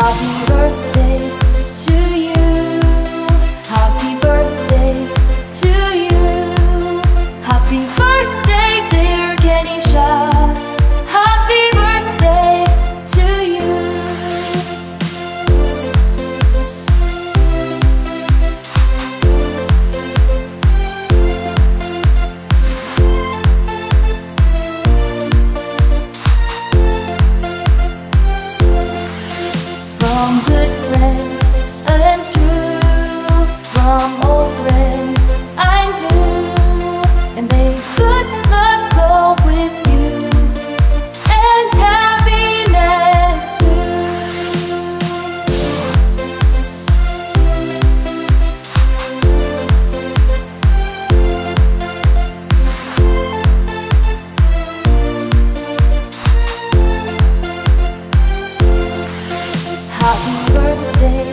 happy birthday. còn rất Happy birthday.